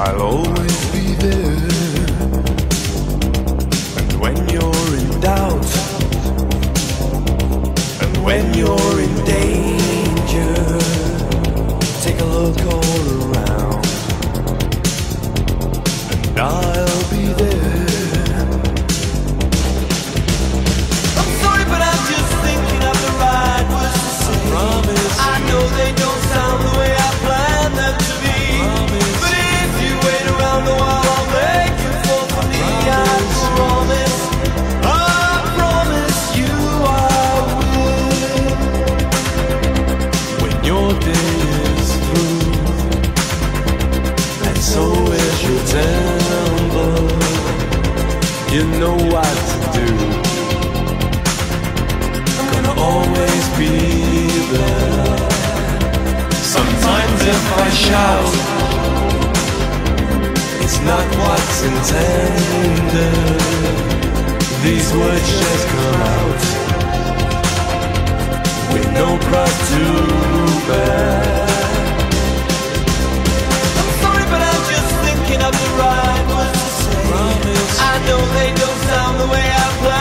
I'll always be there. And when you're in doubt, and when you're in danger, take a look all around, and I'll be there. I know they don't sound so is your temper, you know what to do. I'm gonna always be there. Sometimes if I shout, it's not what's intended. These words just come out with no cross the way I play.